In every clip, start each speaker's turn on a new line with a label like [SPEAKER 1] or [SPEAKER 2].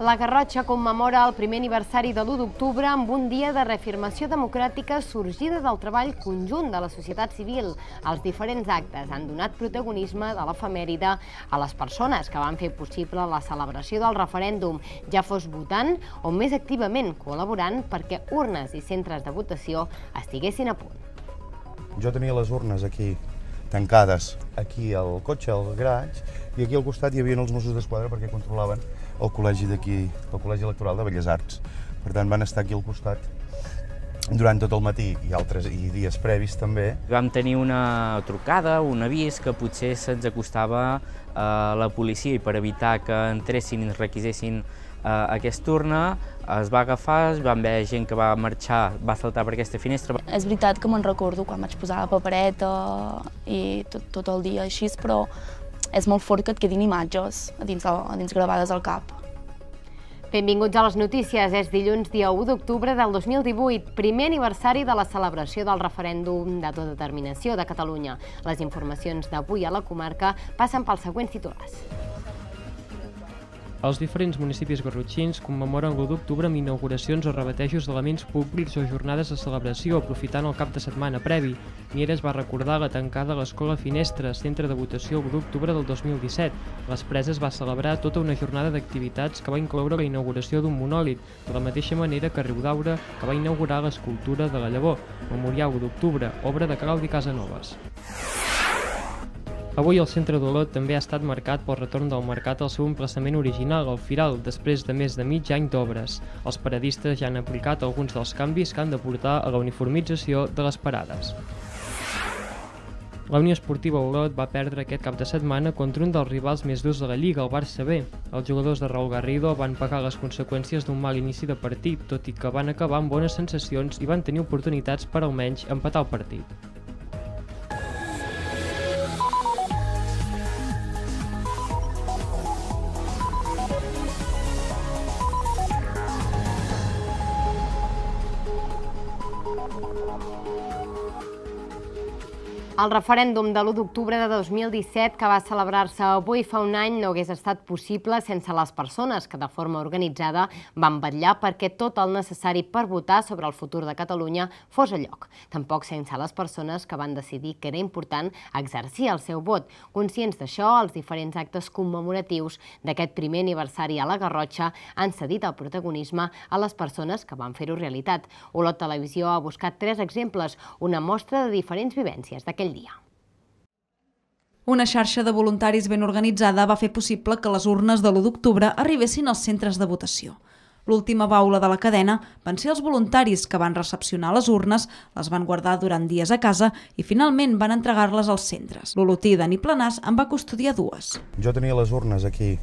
[SPEAKER 1] La Garrotxa commemora el primer aniversari de l'1 d'octubre amb un dia de reafirmació democràtica sorgida del treball conjunt de la societat civil. Els diferents actes han donat protagonisme de l'efemèride a les persones que van fer possible la celebració del referèndum, ja fos votant o més activament col·laborant perquè urnes i centres de votació estiguessin a punt.
[SPEAKER 2] Jo tenia les urnes aquí, tancades, aquí al cotxe, al garatge, i aquí al costat hi havia els Mossos d'Esquadra perquè controlaven el col·legi d'aquí, el Col·legi Electoral de Belles Arts. Per tant, van estar aquí al costat durant tot el matí i altres i dies previs també.
[SPEAKER 3] Vam tenir una trucada, un avís que potser se'ns acostava a la policia i per evitar que entressin i requisessin eh, aquesta urna es va agafar, es van veure gent que va marxar, va saltar per aquesta finestra.
[SPEAKER 4] És veritat que me'n recordo quan vaig posar la papereta i tot, tot el dia així, però és molt fort que et quedin imatges a dins, a dins gravades al cap.
[SPEAKER 1] Benvinguts a les notícies. És dilluns, dia 1 d'octubre del 2018, primer aniversari de la celebració del referèndum d'autodeterminació de Catalunya. Les informacions d'avui a la comarca passen pels següents titulars.
[SPEAKER 5] Els diferents municipis garrotxins commemoren l'1 d'octubre amb inauguracions o rebatejos d'elements públics o jornades de celebració, aprofitant el cap de setmana previ. Mieres va recordar la tancada a l'Escola Finestra, centre de votació l'1 d'octubre del 2017. Les Preses va celebrar tota una jornada d'activitats que va incloure la inauguració d'un monòlit, de la mateixa manera que Riudaura, que va inaugurar l'escultura de la Llavor, Memorial 1 d'octubre, obra de Claudi Casanovas. Avui el centre d'Olot també ha estat marcat pel retorn del mercat al seu emplaçament original, al Firal, després de més de mig any d'obres. Els paradistes ja han aplicat alguns dels canvis que han de portar a la uniformització de les parades. La Unió Esportiva Olot va perdre aquest cap de setmana contra un dels rivals més durs de la Lliga, el Barça B. Els jugadors de Raúl Garrido van pagar les conseqüències d'un mal inici de partit, tot i que van acabar amb bones sensacions i van tenir oportunitats per almenys empatar el partit.
[SPEAKER 1] El referèndum de l'1 d'octubre de 2017, que va celebrar-se avui fa un any, no hagués estat possible sense les persones que de forma organitzada van vetllar perquè tot el necessari per votar sobre el futur de Catalunya fos a lloc. Tampoc sense les persones que van decidir que era important exercir el seu vot. Conscients d'això, els diferents actes commemoratius d'aquest primer aniversari a la Garrotxa han cedit el protagonisme a les persones que van fer-ho realitat. Olot Televisió ha buscat tres exemples, una mostra de diferents vivències d'aquell aquell dia.
[SPEAKER 6] Una xarxa de voluntaris ben organitzada va fer possible que les urnes de l'1 d'octubre arribessin als centres de votació. L'última baula de la cadena van ser els voluntaris que van recepcionar les urnes, les van guardar durant dies a casa i finalment van entregar-les als centres. L'Olotí Dani Planàs en va custodiar dues.
[SPEAKER 2] Jo tenia les urnes aquí,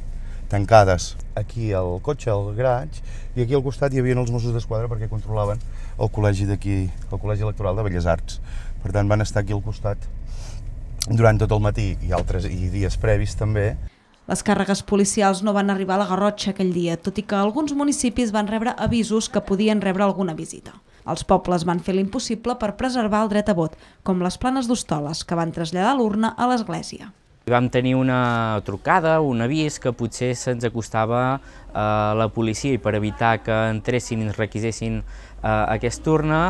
[SPEAKER 2] tancades, aquí al cotxe, al garatge, i aquí al costat hi havia els Mossos d'Esquadra perquè controlaven el col·legi d'aquí, el Col·legi Electoral de Belles Arts. Per tant, van estar aquí al costat durant tot el matí i altres i dies previs també.
[SPEAKER 6] Les càrregues policials no van arribar a la Garrotxa aquell dia, tot i que alguns municipis van rebre avisos que podien rebre alguna visita. Els pobles van fer l'impossible per preservar el dret a vot, com les planes d'Hostoles, que van traslladar l'urna a l'església.
[SPEAKER 3] Vam tenir una trucada, un avís que potser se'ns acostava a eh, la policia i per evitar que entressin i requisessin eh, aquesta urna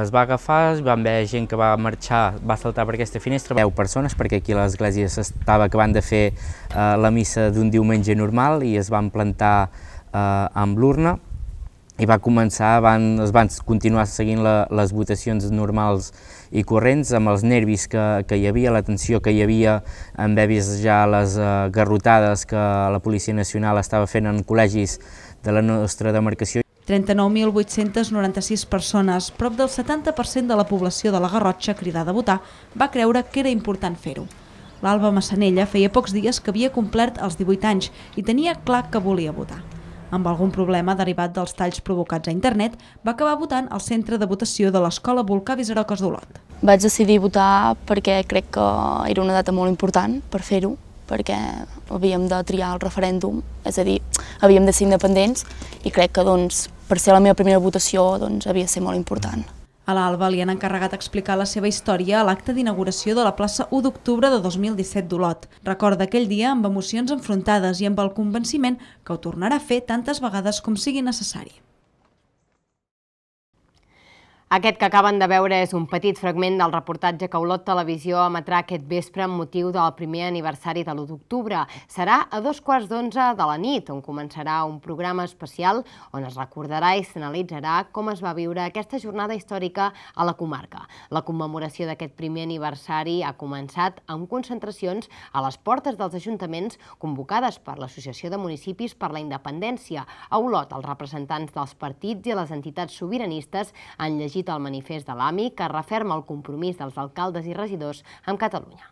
[SPEAKER 3] es va agafar, van veure gent que va marxar, va saltar per aquesta finestra, 10 persones perquè aquí a l'església s'estava acabant de fer eh, la missa d'un diumenge normal i es van plantar amb l'urna i va començar, van, es van continuar seguint la, les votacions normals i corrents amb els nervis que, que hi havia, la tensió que hi havia, en haver vist ja les uh, garrotades que la Policia Nacional estava fent en col·legis de la nostra demarcació.
[SPEAKER 6] 39.896 persones, prop del 70% de la població de la Garrotxa cridada a votar, va creure que era important fer-ho. L'Alba Massanella feia pocs dies que havia complert els 18 anys i tenia clar que volia votar amb algun problema derivat dels talls provocats a internet, va acabar votant al centre de votació de l'Escola Volcà Visaroques d'Olot.
[SPEAKER 4] Vaig decidir votar perquè crec que era una data molt important per fer-ho, perquè havíem de triar el referèndum, és a dir, havíem de ser independents i crec que doncs, per ser la meva primera votació doncs, havia de ser molt important.
[SPEAKER 6] A l'Alba li han encarregat explicar la seva història a l'acte d'inauguració de la plaça 1 d'octubre de 2017 d'Olot. Recorda aquell dia amb emocions enfrontades i amb el convenciment que ho tornarà a fer tantes vegades com sigui necessari.
[SPEAKER 1] Aquest que acaben de veure és un petit fragment del reportatge que Olot Televisió emetrà aquest vespre amb motiu del primer aniversari de l'1 d'octubre. Serà a dos quarts d'onze de la nit, on començarà un programa especial on es recordarà i s'analitzarà com es va viure aquesta jornada històrica a la comarca. La commemoració d'aquest primer aniversari ha començat amb concentracions a les portes dels ajuntaments convocades per l'Associació de Municipis per la Independència. A Olot, els representants dels partits i les entitats sobiranistes han llegit llegit el manifest de l'AMI que referma el compromís dels alcaldes i regidors amb Catalunya.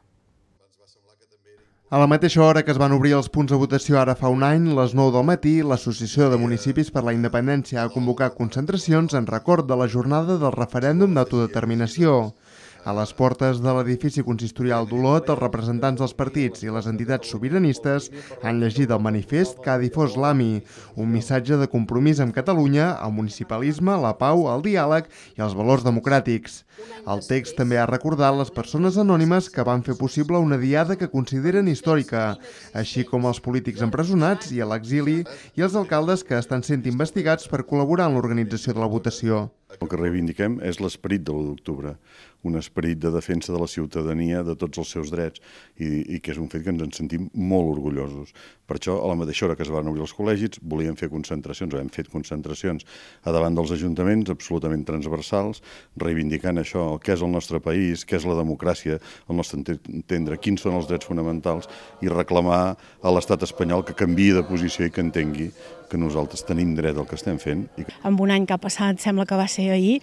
[SPEAKER 7] A la mateixa hora que es van obrir els punts de votació ara fa un any, les 9 del matí, l'Associació de Municipis per la Independència ha convocat concentracions en record de la jornada del referèndum d'autodeterminació. A les portes de l'edifici consistorial d'Olot, els representants dels partits i les entitats sobiranistes han llegit el manifest que ha difós l'AMI, un missatge de compromís amb Catalunya, el municipalisme, la pau, el diàleg i els valors democràtics. El text també ha recordat les persones anònimes que van fer possible una diada que consideren històrica, així com els polítics empresonats i a l'exili i els alcaldes que estan sent investigats per col·laborar en l'organització de la votació.
[SPEAKER 8] El que reivindiquem és l'esperit de l'1 d'octubre, un esperit de defensa de la ciutadania, de tots els seus drets, i, i que és un fet que ens en sentim molt orgullosos. Per això, a la mateixa hora que es van obrir els col·legis, volíem fer concentracions, hem fet concentracions a davant dels ajuntaments, absolutament transversals, reivindicant això, el que és el nostre país, què és la democràcia, el nostre entendre, quins són els drets fonamentals, i reclamar a l'estat espanyol que canvi de posició i que entengui que nosaltres tenim dret al que estem fent. I...
[SPEAKER 9] Amb un any que ha passat, sembla que va ser ahir,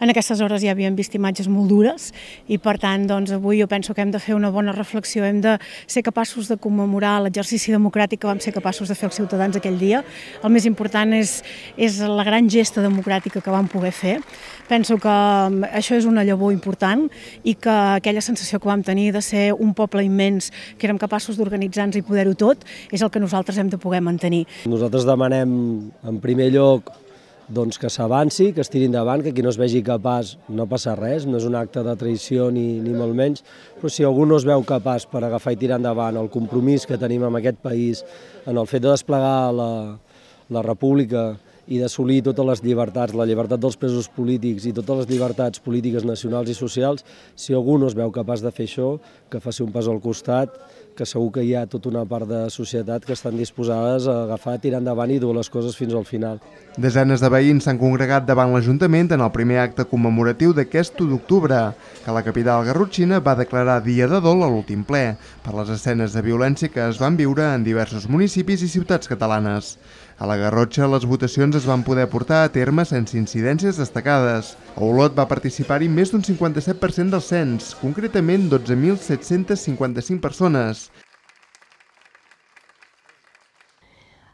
[SPEAKER 9] en aquestes hores ja havíem vist imatges molt dures i per tant doncs, avui jo penso que hem de fer una bona reflexió, hem de ser capaços de commemorar l'exercici democràtic que vam ser capaços de fer els ciutadans aquell dia. El més important és, és la gran gesta democràtica que vam poder fer. Penso que um, això és una llavor important i que aquella sensació que vam tenir de ser un poble immens que érem capaços d'organitzar-nos i poder-ho tot és el que nosaltres hem de poder mantenir.
[SPEAKER 10] Nosaltres demanem demanem, en primer lloc, doncs que s'avanci, que es tiri endavant, que qui no es vegi capaç no passa res, no és un acte de traïció ni, ni molt menys, però si algú no es veu capaç per agafar i tirar endavant el compromís que tenim amb aquest país en el fet de desplegar la, la república i d'assolir totes les llibertats, la llibertat dels presos polítics i totes les llibertats polítiques nacionals i socials, si algú no es veu capaç de fer això, que faci un pas al costat, que segur que hi ha tota una part de societat que estan disposades a agafar, tirar endavant i dur les coses fins al final.
[SPEAKER 7] Desenes de veïns s'han congregat davant l'Ajuntament en el primer acte commemoratiu d'aquest 1 d'octubre, que la capital garrotxina va declarar dia de dol a l'últim ple, per les escenes de violència que es van viure en diversos municipis i ciutats catalanes. A la Garrotxa les votacions es van poder portar a terme sense incidències destacades. A Olot va participar-hi més d'un 57% del cens, concretament 12.755 persones.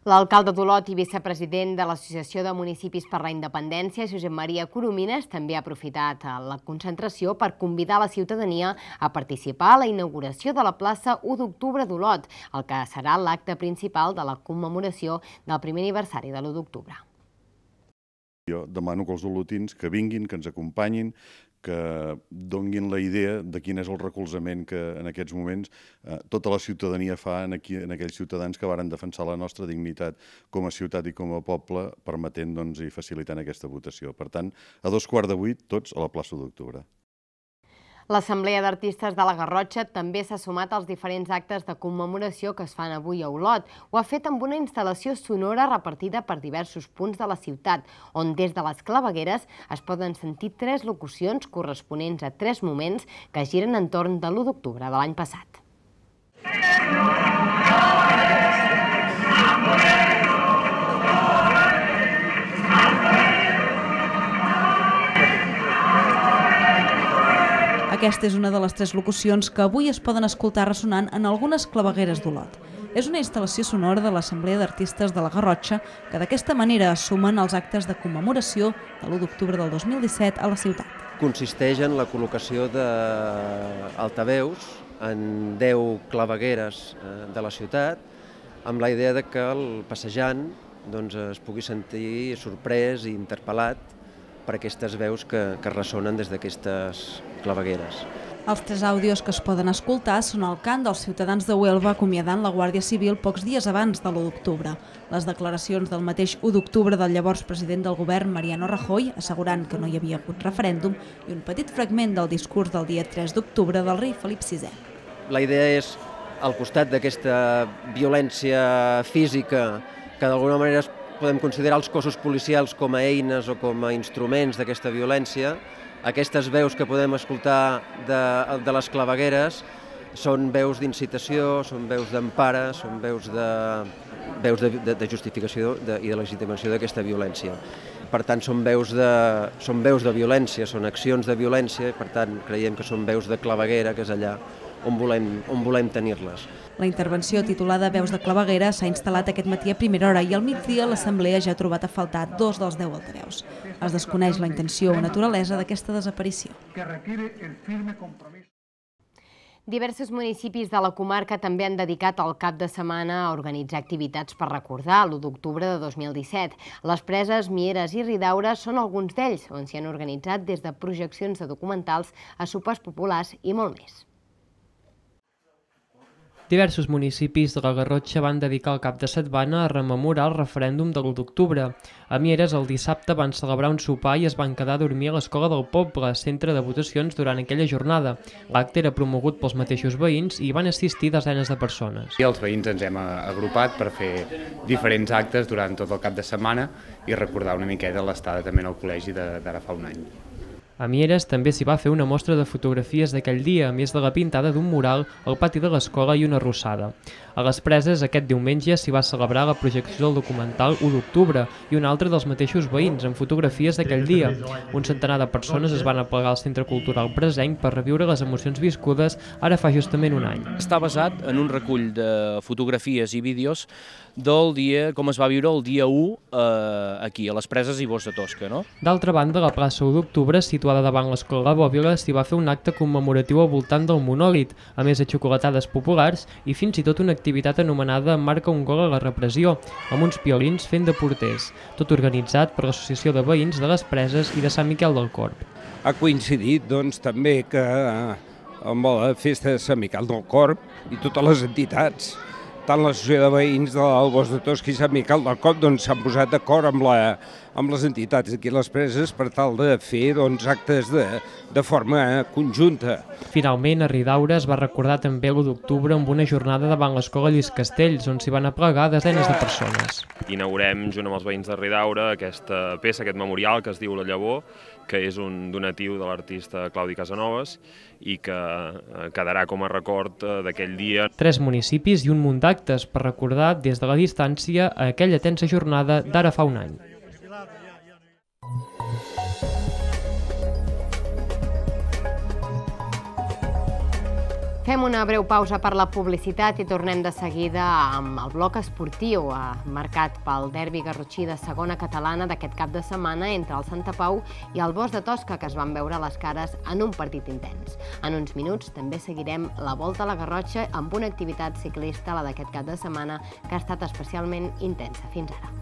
[SPEAKER 1] L'alcalde d'Olot i vicepresident de l'Associació de Municipis per la Independència, Josep Maria Coromines, també ha aprofitat la concentració per convidar la ciutadania a participar a la inauguració de la plaça 1 d'octubre d'Olot, el que serà l'acte principal de la commemoració del primer aniversari de l'1 d'octubre.
[SPEAKER 8] Jo demano que els olotins que vinguin, que ens acompanyin, que donguin la idea de quin és el recolzament que en aquests moments eh, tota la ciutadania fa en, aquí, en aquells ciutadans que varen defensar la nostra dignitat com a ciutat i com a poble, permetent doncs, i facilitant aquesta votació. Per tant, a dos quarts de vuit, tots a la plaça d'octubre.
[SPEAKER 1] L'Assemblea d'Artistes de la Garrotxa també s'ha sumat als diferents actes de commemoració que es fan avui a Olot. Ho ha fet amb una instal·lació sonora repartida per diversos punts de la ciutat, on des de les clavegueres es poden sentir tres locucions corresponents a tres moments que giren entorn de l'1 d'octubre de l'any passat.
[SPEAKER 6] Aquesta és una de les tres locucions que avui es poden escoltar ressonant en algunes clavegueres d'Olot. És una instal·lació sonora de l'Assemblea d'Artistes de la Garrotxa que d'aquesta manera assumen els actes de commemoració de l'1 d'octubre del 2017 a la ciutat.
[SPEAKER 11] Consisteix en la col·locació d'altaveus en 10 clavegueres eh, de la ciutat amb la idea de que el passejant doncs, es pugui sentir sorprès i interpel·lat per aquestes veus que, que ressonen des d'aquestes clavegueres.
[SPEAKER 6] Els tres àudios que es poden escoltar són el cant dels ciutadans de Huelva acomiadant la Guàrdia Civil pocs dies abans de l'1 d'octubre, les declaracions del mateix 1 d'octubre del llavors president del govern Mariano Rajoy assegurant que no hi havia hagut referèndum i un petit fragment del discurs del dia 3 d'octubre del rei Felip VI.
[SPEAKER 11] La idea és, al costat d'aquesta violència física, que d'alguna manera podem considerar els cossos policials com a eines o com a instruments d'aquesta violència, aquestes veus que podem escoltar de, de les clavegueres són veus d'incitació, són veus d'empara, són veus de, veus de, de, de justificació de, i de legitimació d'aquesta violència. Per tant, són veus, de, són veus de violència, són accions de violència, per tant, creiem que són veus de claveguera, que és allà on volem, on volem tenir-les.
[SPEAKER 6] La intervenció titulada Veus de claveguera s'ha instal·lat aquest matí a primera hora i al migdia l'Assemblea ja ha trobat a faltar dos dels deu altaveus. Es desconeix la intenció o naturalesa d'aquesta desaparició.
[SPEAKER 1] Diversos municipis de la comarca també han dedicat el cap de setmana a organitzar activitats per recordar l'1 d'octubre de 2017. Les preses, Mieres i Ridaura són alguns d'ells, on s'hi han organitzat des de projeccions de documentals a sopars populars i molt més.
[SPEAKER 5] Diversos municipis de la Garrotxa van dedicar el cap de setmana a rememorar el referèndum de l'1 d'octubre. A Mieres, el dissabte van celebrar un sopar i es van quedar a dormir a l'escola del poble, centre de votacions durant aquella jornada. L'acte era promogut pels mateixos veïns i van assistir desenes de persones.
[SPEAKER 12] I els veïns ens hem agrupat per fer diferents actes durant tot el cap de setmana i recordar una miqueta l'estada també en el col·legi d'ara fa un any.
[SPEAKER 5] A Mieres també s'hi va fer una mostra de fotografies d'aquell dia, a més de la pintada d'un mural al pati de l'escola i una rossada. A les preses, aquest diumenge s'hi va celebrar la projecció del documental 1 d'octubre i un altre dels mateixos veïns, amb fotografies d'aquell dia. Un centenar de persones es van aplegar al Centre Cultural Presenc per reviure les emocions viscudes ara fa justament un any.
[SPEAKER 13] Està basat en un recull de fotografies i vídeos del dia, com es va viure el dia 1 eh, aquí, a les preses i Bos de Tosca. No?
[SPEAKER 5] D'altra banda, la plaça 1 d'octubre, situada davant l'escola Bòbila, s'hi va fer un acte commemoratiu al voltant del monòlit, a més de xocolatades populars i fins i tot una activitat anomenada Marca un gol a la repressió, amb uns piolins fent de porters, tot organitzat per l'Associació de Veïns de les Preses i de Sant Miquel del Corp.
[SPEAKER 14] Ha coincidit doncs, també que eh, amb la festa de Sant Miquel del Corp i totes les entitats tant l'Associació de Veïns del Bosc de Tosca i Sant Miquel del Cop doncs, s'han doncs, posat d'acord amb, la, amb les entitats d'aquí les preses per tal de fer doncs, actes de, de forma conjunta.
[SPEAKER 5] Finalment, a Ridaura es va recordar també l'1 d'octubre amb una jornada davant l'escola Lluís Castells, on s'hi van aplegar desenes de persones.
[SPEAKER 15] Inaugurem, junt amb els veïns de Ridaura, aquesta peça, aquest memorial que es diu La Llavor, que és un donatiu de l'artista Claudi Casanovas i que eh, quedarà com a record eh, d'aquell dia.
[SPEAKER 5] Tres municipis i un munt d'actes per recordar des de la distància aquella tensa jornada d'ara fa un any.
[SPEAKER 1] Fem una breu pausa per la publicitat i tornem de seguida amb el bloc esportiu eh, marcat pel derbi garrotxí de segona catalana d'aquest cap de setmana entre el Santa Pau i el Bosc de Tosca, que es van veure les cares en un partit intens. En uns minuts també seguirem la Volta a la Garrotxa amb una activitat ciclista, la d'aquest cap de setmana, que ha estat especialment intensa fins ara.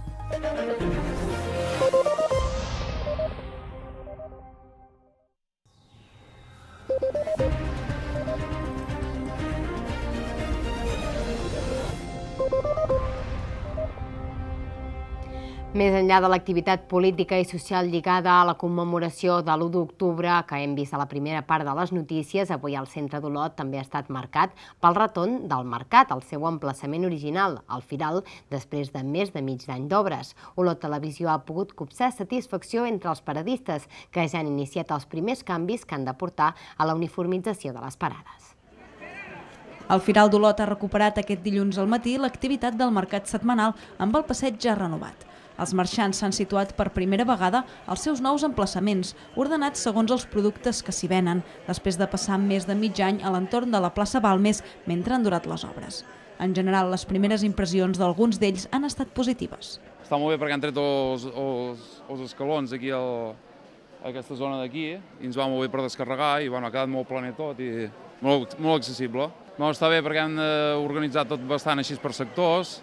[SPEAKER 1] Més enllà de l'activitat política i social lligada a la commemoració de l'1 d'octubre que hem vist a la primera part de les notícies, avui el centre d'Olot també ha estat marcat pel retorn del mercat, el seu emplaçament original, al Firal, després de més de mig d'any d'obres. Olot Televisió ha pogut copsar satisfacció entre els paradistes, que ja han iniciat els primers canvis que han de portar a la uniformització de les parades.
[SPEAKER 6] El Firal d'Olot ha recuperat aquest dilluns al matí l'activitat del mercat setmanal amb el passeig ja renovat. Els marxants s'han situat per primera vegada als seus nous emplaçaments, ordenats segons els productes que s'hi venen, després de passar més de mig any a l'entorn de la plaça Balmes mentre han durat les obres. En general, les primeres impressions d'alguns d'ells han estat positives.
[SPEAKER 16] Està molt bé perquè han tret els, els, els escalons aquí al, a aquesta zona d'aquí i ens va molt bé per descarregar i bueno, ha quedat molt planer tot i molt, molt accessible. No, està bé perquè han eh, organitzat tot bastant així per sectors,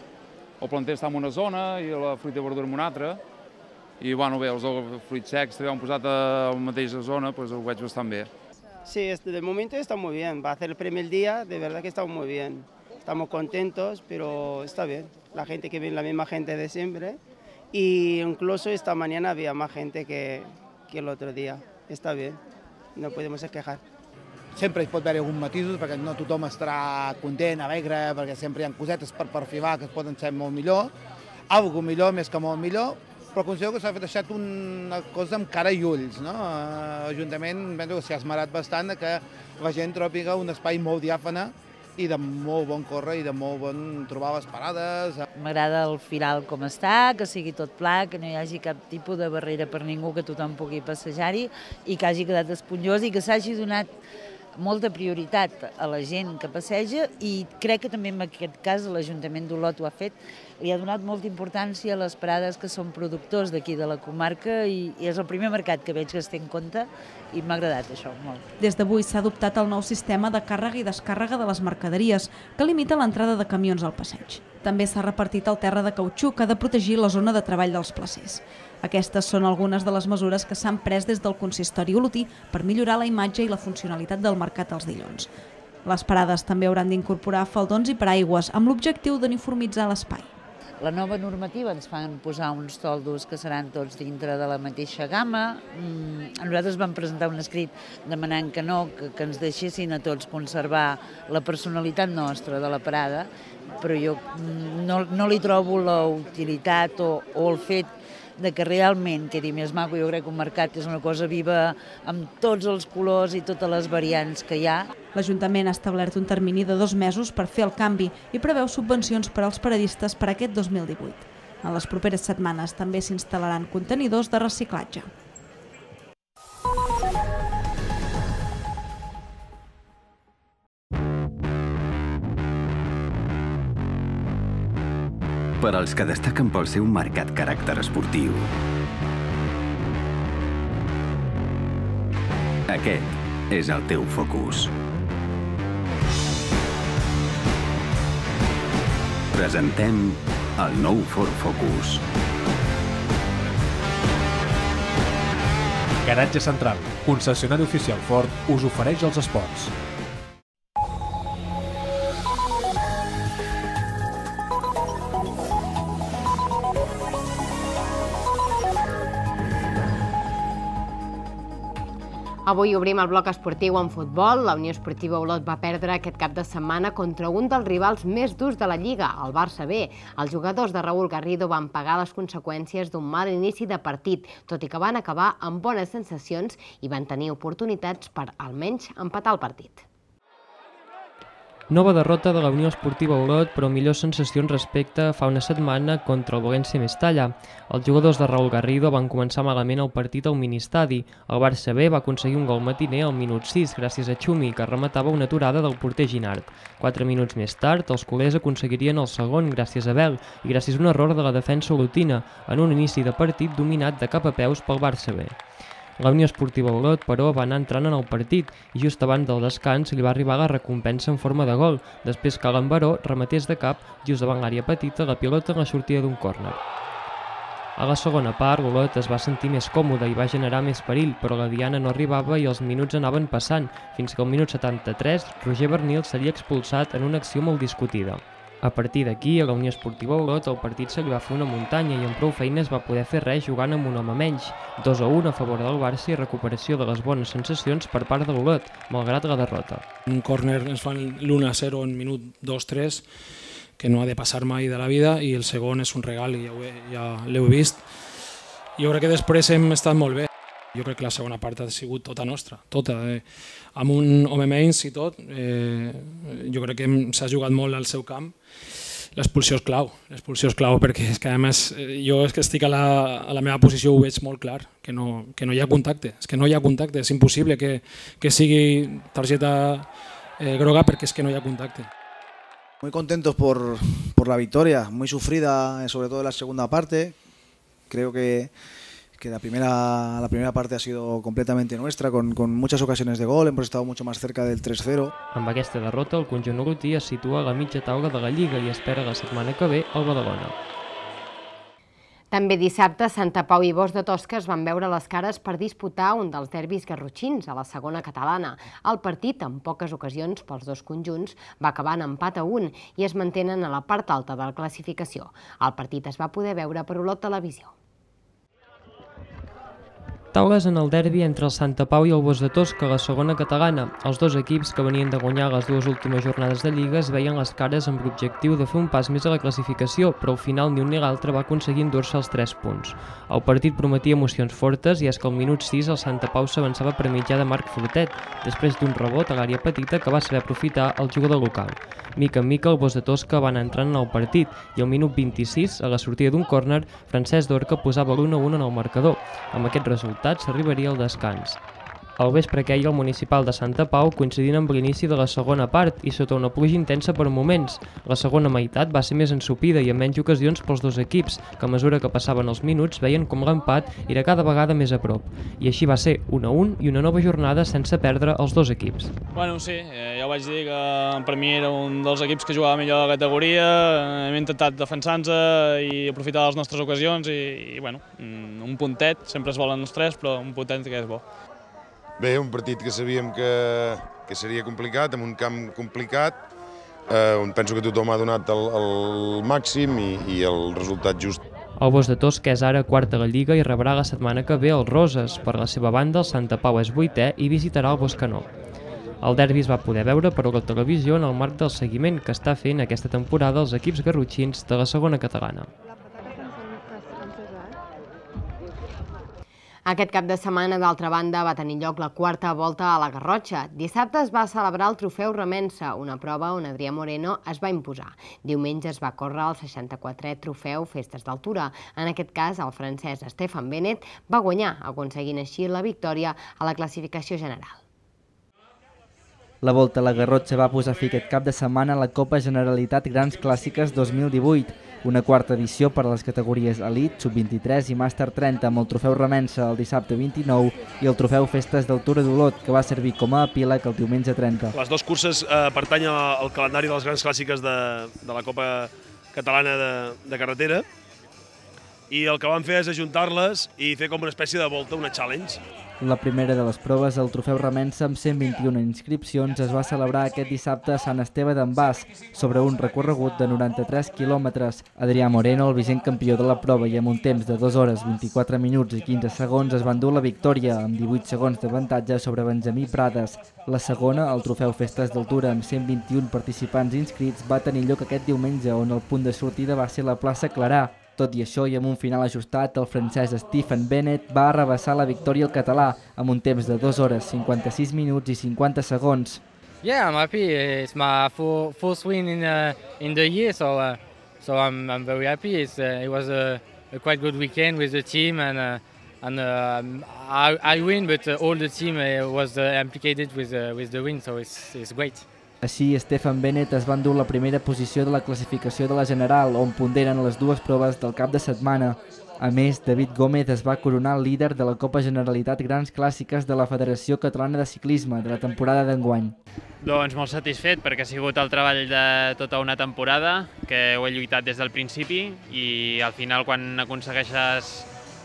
[SPEAKER 16] el planter està en una zona i la fruita i verdura en una altra, i bueno, bé, els fruits secs també han posat a la mateixa zona, pues ho veig bastant bé.
[SPEAKER 17] Sí, de momento está muy bien. Va a ser el primer día, de verdad que estamos muy bien. Estamos contentos, pero está bien. La gente que viene, la misma gente de siempre. Y incluso esta mañana había más gente que, que el día. Està bé, no podem quejar.
[SPEAKER 18] Sempre hi pot haver algun matisos perquè no tothom estarà content, alegre, perquè sempre hi ha cosetes per perfimar que es poden ser molt millor, algo millor més que molt millor, però considero que s'ha deixat una cosa amb cara i ulls. No? L'Ajuntament penso que s'ha esmerat bastant que la gent trobi un espai molt diàfana i de molt bon córrer i de molt bon trobar les parades.
[SPEAKER 19] M'agrada el final com està, que sigui tot pla, que no hi hagi cap tipus de barrera per ningú, que tothom pugui passejar-hi i que hagi quedat esponjós i que s'hagi donat molta prioritat a la gent que passeja i crec que també en aquest cas l'Ajuntament d'Olot ho ha fet, li ha donat molta importància a les parades que són productors d'aquí de la comarca i, i és el primer mercat que veig que es té en compte i m'ha agradat això molt.
[SPEAKER 6] Des d'avui s'ha adoptat el nou sistema de càrrega i descàrrega de les mercaderies que limita l'entrada de camions al passeig. També s'ha repartit el terra de cautxú que ha de protegir la zona de treball dels placers. Aquestes són algunes de les mesures que s'han pres des del consistori olotí per millorar la imatge i la funcionalitat del mercat els dilluns. Les parades també hauran d'incorporar faldons i paraigües amb l'objectiu d'uniformitzar l'espai.
[SPEAKER 19] La nova normativa ens fan posar uns toldos que seran tots dintre de la mateixa gamma. Mm, nosaltres vam presentar un escrit demanant que no, que, que ens deixessin a tots conservar la personalitat nostra de la parada, però jo mm, no, no li trobo la utilitat o, o el fet de que realment quedi més maco. Jo crec que un mercat és una cosa viva amb tots els colors i totes les variants que hi ha.
[SPEAKER 6] L'Ajuntament ha establert un termini de dos mesos per fer el canvi i preveu subvencions per als paradistes per aquest 2018. En les properes setmanes també s'instal·laran contenidors de reciclatge.
[SPEAKER 20] Per als que destaquen pel seu marcat caràcter esportiu. Aquest és el teu focus. Presentem el nou Ford Focus.
[SPEAKER 21] Garatge Central, concessionari oficial Ford, us ofereix els esports.
[SPEAKER 1] Avui obrim el bloc esportiu en futbol. La Unió Esportiva Olot va perdre aquest cap de setmana contra un dels rivals més durs de la Lliga, el Barça B. Els jugadors de Raúl Garrido van pagar les conseqüències d'un mal inici de partit, tot i que van acabar amb bones sensacions i van tenir oportunitats per almenys empatar el partit.
[SPEAKER 5] Nova derrota de la Unió Esportiva Olot, però millors sensacions respecte fa una setmana contra el València Mestalla. Els jugadors de Raúl Garrido van començar malament el partit al ministadi. El Barça B va aconseguir un gol matiner al minut 6 gràcies a Xumi, que rematava una aturada del porter Ginard. Quatre minuts més tard, els culers aconseguirien el segon gràcies a Bel i gràcies a un error de la defensa olotina en un inici de partit dominat de cap a peus pel Barça B. La Unió Esportiva Olot, però, va anar entrant en el partit i just abans del descans li va arribar la recompensa en forma de gol, després que l'Embaró rematés de cap just davant l'àrea petita la pilota en la sortida d'un córner. A la segona part, l'Olot es va sentir més còmode i va generar més perill, però la Diana no arribava i els minuts anaven passant, fins que al minut 73 Roger Bernil seria expulsat en una acció molt discutida. A partir d'aquí, a la Unió Esportiva Olot, el partit se li va fer una muntanya i amb prou feines va poder fer res jugant amb un home menys. 2 a 1 a favor del Barça i recuperació de les bones sensacions per part de l'Olot, malgrat la derrota.
[SPEAKER 22] Un córner ens fan l'1 a 0 en minut 2-3, que no ha de passar mai de la vida, i el segon és un regal, i ja, ja l'heu vist. Jo crec que després hem estat molt bé. Jo crec que la segona part ha sigut tota nostra, tota. Eh. Amb un home menys i tot, eh, jo crec que s'ha jugat molt al seu camp. L'expulsió és clau, l'expulsió és clau perquè és que a més eh, jo és que estic a la, a la meva posició ho veig molt clar, que no, que no hi ha contacte, és que no hi ha contacte, és impossible que, que sigui targeta eh, groga perquè és que no hi ha contacte.
[SPEAKER 23] Muy contentos por, por la victoria, muy sufrida, sobre todo en la segunda parte. Creo que que la primera, la primera parte ha sido completamente nuestra, con, con muchas ocasiones de gol, hemos estado mucho más cerca del 3-0.
[SPEAKER 5] Amb aquesta derrota, el conjunt olotí es situa a la mitja taula de la Lliga i espera la setmana que ve al Badalona.
[SPEAKER 1] També dissabte, Santa Pau i Bos de Tosca es van veure les cares per disputar un dels derbis garrotxins a la segona catalana. El partit, en poques ocasions pels dos conjunts, va acabar en empat a un i es mantenen a la part alta de la classificació. El partit es va poder veure per Olot Televisió.
[SPEAKER 5] Taules en el derbi entre el Santa Pau i el Bos de Tosca, la segona catalana. Els dos equips que venien de guanyar les dues últimes jornades de Lliga es veien les cares amb l'objectiu de fer un pas més a la classificació, però al final ni un ni l'altre va aconseguir endur-se els 3 punts. El partit prometia emocions fortes i és que al minut 6 el Santa Pau s'avançava per mitjà de Marc Fortet, després d'un rebot a l'àrea petita que va saber aprofitar el jugador local. Mica en mica el Bos de Tosca van entrar en el partit i al minut 26, a la sortida d'un córner, Francesc Dorca posava l'1-1 en el marcador. Amb aquest resultat, resultat s'arribaria al descans. Al vespre queia el municipal de Santa Pau coincidint amb l'inici de la segona part i sota una pluja intensa per moments. La segona meitat va ser més ensupida i amb menys ocasions pels dos equips, que a mesura que passaven els minuts veien com l'empat era cada vegada més a prop. I així va ser 1 a 1 i una nova jornada sense perdre els dos equips.
[SPEAKER 24] Bueno, sí, eh, ja ho vaig dir que per mi era un dels equips que jugava millor a la categoria, hem intentat defensar-nos i aprofitar les nostres ocasions i, i bueno, mm, un puntet, sempre es volen els tres, però un puntet que és bo.
[SPEAKER 25] Bé, un partit que sabíem que, que seria complicat, amb un camp complicat, eh, on penso que tothom ha donat el, el màxim i, i el resultat just.
[SPEAKER 5] El Bos de Tosca és ara quarta a la Lliga i rebrà la setmana que ve el Roses. Per la seva banda, el Santa Pau és vuitè i visitarà el Boscanó. El derbi es va poder veure per la televisió en el marc del seguiment que està fent aquesta temporada els equips garrotxins de la segona catalana.
[SPEAKER 1] Aquest cap de setmana, d'altra banda, va tenir lloc la quarta volta a la Garrotxa. Dissabte es va celebrar el trofeu Remensa, una prova on Adrià Moreno es va imposar. Diumenge es va córrer el 64è trofeu Festes d'Altura. En aquest cas, el francès Stefan Bennett va guanyar, aconseguint així la victòria a la classificació general.
[SPEAKER 26] La Volta a la Garrotxa va posar fi aquest cap de setmana a la Copa Generalitat Grans Clàssiques 2018, una quarta edició per a les categories Elite, Sub-23 i Màster 30 amb el trofeu Remensa el dissabte 29 i el trofeu Festes d'Altura d'Olot, que va servir com a epíleg el diumenge 30.
[SPEAKER 27] Les dues curses eh, pertanyen al calendari de les grans clàssiques de, de la Copa Catalana de, de Carretera i el que vam fer és ajuntar-les i fer com una espècie de volta, una challenge.
[SPEAKER 26] La primera de les proves, el trofeu Remensa amb 121 inscripcions, es va celebrar aquest dissabte a Sant Esteve d'en Bas, sobre un recorregut de 93 quilòmetres. Adrià Moreno, el vigent campió de la prova i amb un temps de 2 hores 24 minuts i 15 segons, es va endur la victòria amb 18 segons d'avantatge sobre Benjamí Prades. La segona, el trofeu Festes d'Altura amb 121 participants inscrits, va tenir lloc aquest diumenge, on el punt de sortida va ser la plaça Clarà, tot i això, i amb un final ajustat, el francès Stephen Bennett va arrabassar la victòria al català amb un temps de 2 hores, 56 minuts i 50 segons.
[SPEAKER 28] Yeah, I'm happy. It's my fourth win in uh, in the year, so uh, so I'm I'm very happy. It's uh, it was a, a quite good weekend with the team and. Uh, and uh, I, I win, but uh, all the team uh, was uh, implicated with uh, with the win, so it's it's great.
[SPEAKER 26] Així, Stefan Bennett es va endur la primera posició de la classificació de la General, on ponderen les dues proves del cap de setmana. A més, David Gómez es va coronar líder de la Copa Generalitat Grans Clàssiques de la Federació Catalana de Ciclisme de la temporada d'enguany.
[SPEAKER 29] Doncs molt satisfet perquè ha sigut el treball de tota una temporada, que ho he lluitat des del principi i al final quan aconsegueixes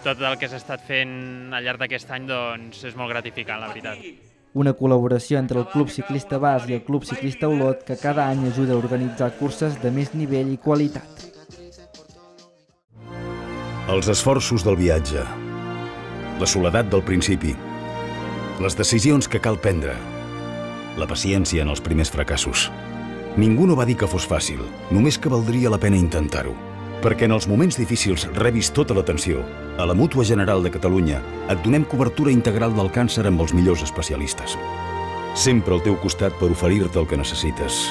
[SPEAKER 29] tot el que has estat fent al llarg d'aquest any doncs és molt gratificant, la veritat
[SPEAKER 26] una col·laboració entre el Club Ciclista Bas i el Club Ciclista Olot que cada any ajuda a organitzar curses de més nivell i qualitat.
[SPEAKER 20] Els esforços del viatge, la soledat del principi, les decisions que cal prendre, la paciència en els primers fracassos. Ningú no va dir que fos fàcil, només que valdria la pena intentar-ho perquè en els moments difícils rebis tota l'atenció. A la Mútua General de Catalunya et donem cobertura integral del càncer amb els millors especialistes. Sempre al teu costat per oferir-te el que necessites.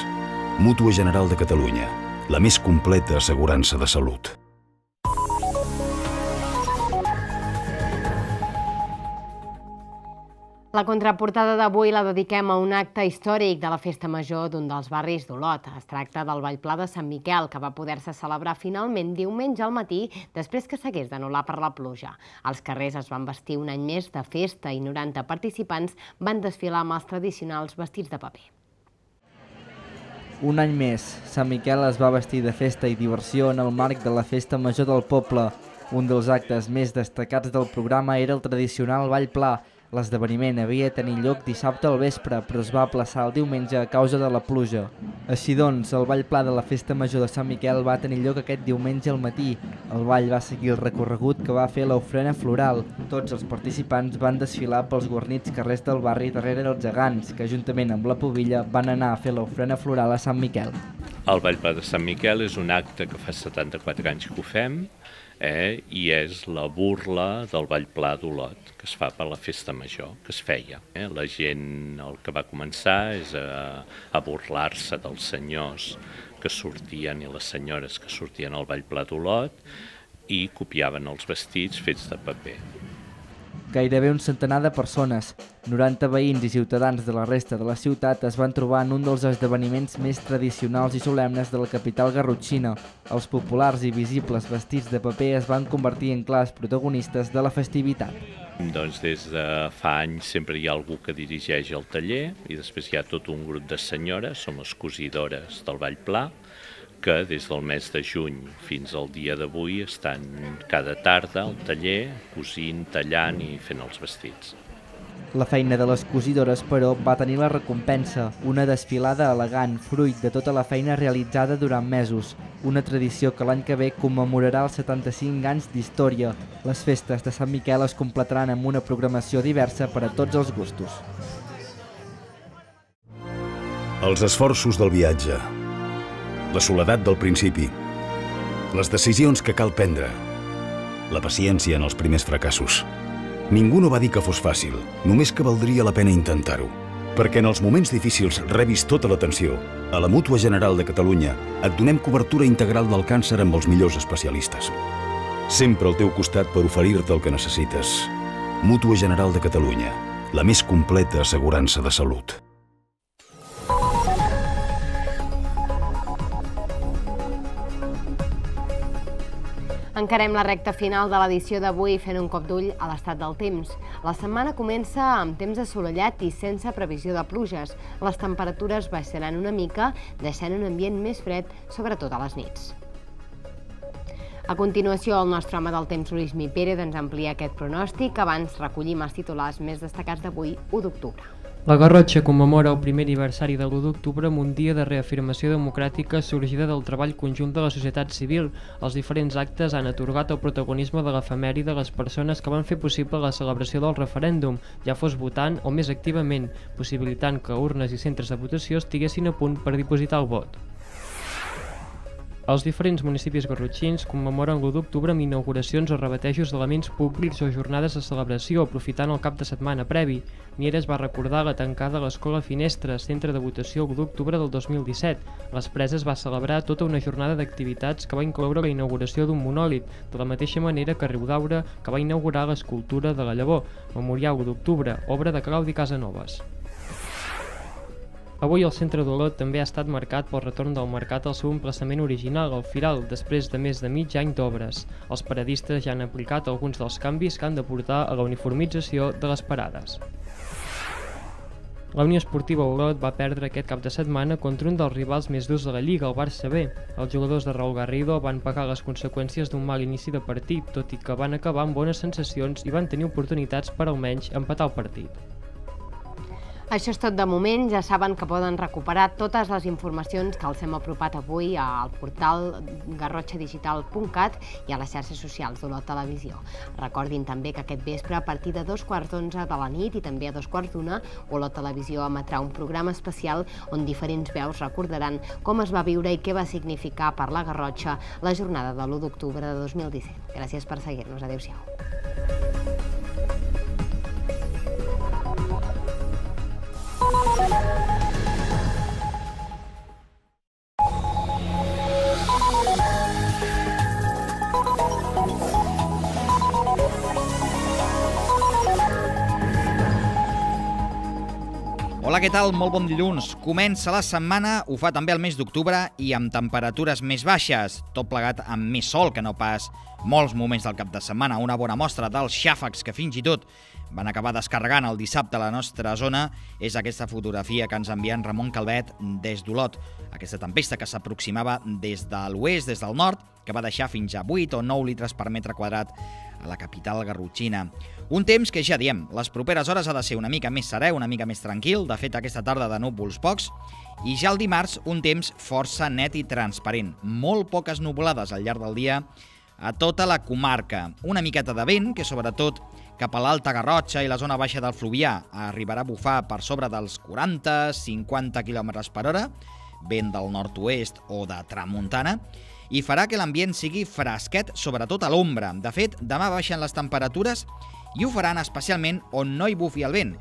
[SPEAKER 20] Mútua General de Catalunya, la més completa assegurança de salut.
[SPEAKER 1] La contraportada d'avui la dediquem a un acte històric de la festa major d'un dels barris d'Olot. Es tracta del Vallplà de Sant Miquel, que va poder-se celebrar finalment diumenge al matí després que s'hagués d'anul·lar per la pluja. Els carrers es van vestir un any més de festa i 90 participants van desfilar amb els tradicionals vestits de paper.
[SPEAKER 26] Un any més, Sant Miquel es va vestir de festa i diversió en el marc de la festa major del poble, Un dels actes més destacats del programa era el tradicional Ball Pla, L'esdeveniment havia de tenir lloc dissabte al vespre, però es va aplaçar el diumenge a causa de la pluja. Així doncs, el ball pla de la Festa Major de Sant Miquel va tenir lloc aquest diumenge al matí. El ball va seguir el recorregut que va fer l'ofrena floral. Tots els participants van desfilar pels guarnits carrers del barri darrere dels gegants, que juntament amb la Pobilla van anar a fer l'ofrena floral a Sant Miquel.
[SPEAKER 30] El Ball Pla de Sant Miquel és un acte que fa 74 anys que ho fem, eh, i és la burla del Ball Pla d'Olot, que es fa per la festa major, que es feia. Eh? La gent el que va començar és a, a burlar-se dels senyors que sortien i les senyores que sortien al Ball Pla d'Olot i copiaven els vestits fets de paper
[SPEAKER 26] gairebé un centenar de persones. 90 veïns i ciutadans de la resta de la ciutat es van trobar en un dels esdeveniments més tradicionals i solemnes de la capital garrotxina. Els populars i visibles vestits de paper es van convertir en clars protagonistes de la festivitat.
[SPEAKER 30] Doncs des de fa anys sempre hi ha algú que dirigeix el taller i després hi ha tot un grup de senyores, som les cosidores del Vall Pla, que des del mes de juny fins al dia d'avui estan cada tarda al taller cosint, tallant i fent els vestits.
[SPEAKER 26] La feina de les cosidores, però, va tenir la recompensa, una desfilada elegant, fruit de tota la feina realitzada durant mesos, una tradició que l'any que ve commemorarà els 75 anys d'història. Les festes de Sant Miquel es completaran amb una programació diversa per a tots els gustos.
[SPEAKER 20] Els esforços del viatge, la soledat del principi, les decisions que cal prendre, la paciència en els primers fracassos. Ningú no va dir que fos fàcil, només que valdria la pena intentar-ho. Perquè en els moments difícils rebis tota l'atenció. A la Mútua General de Catalunya et donem cobertura integral del càncer amb els millors especialistes. Sempre al teu costat per oferir-te el que necessites. Mútua General de Catalunya, la més completa assegurança de salut.
[SPEAKER 1] Encarem la recta final de l'edició d'avui fent un cop d'ull a l'estat del temps. La setmana comença amb temps assolellat i sense previsió de pluges. Les temperatures baixaran una mica, deixant un ambient més fred, sobretot a les nits. A continuació, el nostre home del temps, Lluís Mi Pérez, ens amplia aquest pronòstic. Abans recollim els titulars més destacats d'avui, 1 d'octubre.
[SPEAKER 5] La Garrotxa commemora el primer aniversari de l'1 d'octubre amb un dia de reafirmació democràtica sorgida del treball conjunt de la societat civil. Els diferents actes han atorgat el protagonisme de l'efemèride a les persones que van fer possible la celebració del referèndum, ja fos votant o més activament, possibilitant que urnes i centres de votació estiguessin a punt per dipositar el vot. Els diferents municipis garrotxins commemoren l'1 d'octubre amb inauguracions o rebatejos d'elements públics o jornades de celebració, aprofitant el cap de setmana previ. Mieres va recordar la tancada a l'Escola Finestres, centre de votació l'1 d'octubre del 2017. Les Preses va celebrar tota una jornada d'activitats que va incloure la inauguració d'un monòlit, de la mateixa manera que Riudaura, que va inaugurar l'escultura de la Llavor, Memorial d'octubre, obra de Claudi Casanovas. Avui el centre d'Olot també ha estat marcat pel retorn del mercat al seu emplaçament original, al Firal, després de més de mig any d'obres. Els paradistes ja han aplicat alguns dels canvis que han de portar a la uniformització de les parades. La Unió Esportiva Olot va perdre aquest cap de setmana contra un dels rivals més durs de la Lliga, el Barça B. Els jugadors de Raúl Garrido van pagar les conseqüències d'un mal inici de partit, tot i que van acabar amb bones sensacions i van tenir oportunitats per almenys empatar el partit.
[SPEAKER 1] Això és tot de moment. Ja saben que poden recuperar totes les informacions que els hem apropat avui al portal garrotxadigital.cat i a les xarxes socials d'Olot Televisió. Recordin també que aquest vespre, a partir de dos quarts d'onze de la nit i també a dos quarts d'una, Olot Televisió emetrà un programa especial on diferents veus recordaran com es va viure i què va significar per la Garrotxa la jornada de l'1 d'octubre de 2017. Gràcies per seguir-nos. Adéu-siau.
[SPEAKER 31] Hola, què tal? Molt bon dilluns. Comença la setmana, ho fa també el mes d'octubre i amb temperatures més baixes, tot plegat amb més sol que no pas molts moments del cap de setmana. Una bona mostra dels xàfecs que fins i tot van acabar descarregant el dissabte a la nostra zona és aquesta fotografia que ens envia en Ramon Calvet des d'Olot. Aquesta tempesta que s'aproximava des de l'oest, des del nord, que va deixar fins a 8 o 9 litres per metre quadrat a la capital garrotxina. Un temps que ja diem, les properes hores ha de ser una mica més serè, una mica més tranquil, de fet aquesta tarda de núvols pocs, i ja el dimarts un temps força net i transparent, molt poques nuvolades al llarg del dia a tota la comarca. Una miqueta de vent, que sobretot cap a l'Alta Garrotxa i la zona baixa del Fluvià arribarà a bufar per sobre dels 40-50 km per hora, vent del nord-oest o de tramuntana, i farà que l'ambient sigui fresquet, sobretot a l'ombra. De fet, demà baixen les temperatures i ho faran especialment on no hi bufi el vent.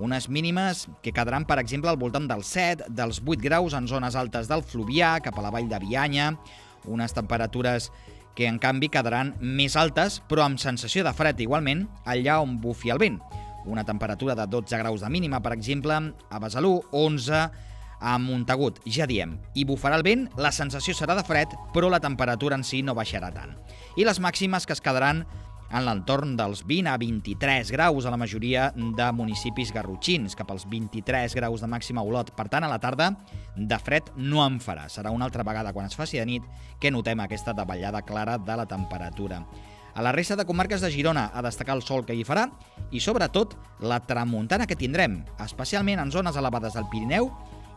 [SPEAKER 31] Unes mínimes que quedaran, per exemple, al voltant dels 7, dels 8 graus en zones altes del Fluvià, cap a la vall de Bianya, unes temperatures que en canvi quedaran més altes, però amb sensació de fred igualment, allà on bufi el vent. Una temperatura de 12 graus de mínima, per exemple, a Besalú, 11 a Montagut, ja diem. I bufarà el vent, la sensació serà de fred, però la temperatura en si no baixarà tant. I les màximes que es quedaran en l'entorn dels 20 a 23 graus a la majoria de municipis garrotxins, cap als 23 graus de màxima Olot. Per tant, a la tarda, de fred no en farà. Serà una altra vegada, quan es faci de nit, que notem aquesta davallada clara de la temperatura. A la resta de comarques de Girona a destacar el sol que hi farà i, sobretot, la tramuntana que tindrem, especialment en zones elevades del Pirineu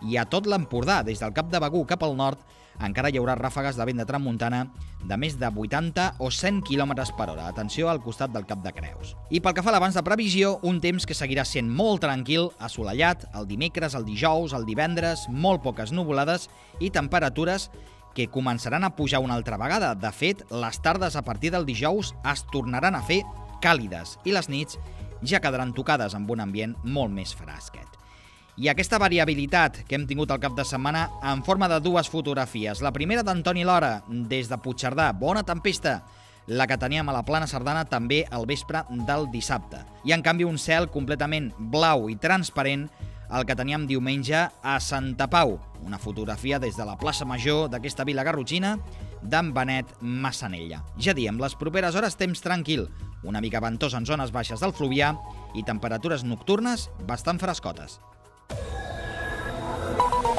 [SPEAKER 31] i a tot l'Empordà, des del Cap de Begú cap al nord, encara hi haurà ràfegues de vent de tramuntana de més de 80 o 100 km per hora. Atenció al costat del Cap de Creus. I pel que fa a l'abans de previsió, un temps que seguirà sent molt tranquil, assolellat, el dimecres, el dijous, el divendres, molt poques nuvolades i temperatures que començaran a pujar una altra vegada. De fet, les tardes a partir del dijous es tornaran a fer càlides i les nits ja quedaran tocades amb un ambient molt més fresquet. I aquesta variabilitat que hem tingut al cap de setmana en forma de dues fotografies. La primera d'Antoni Lora, des de Puigcerdà, bona tempesta, la que teníem a la plana Sardana també al vespre del dissabte. I en canvi un cel completament blau i transparent el que teníem diumenge a Santa Pau, una fotografia des de la plaça Major d'aquesta vila garrotxina d'en Benet Massanella. Ja diem, les properes hores temps tranquil, una mica ventós en zones baixes del Fluvià i temperatures nocturnes bastant frescotes. Música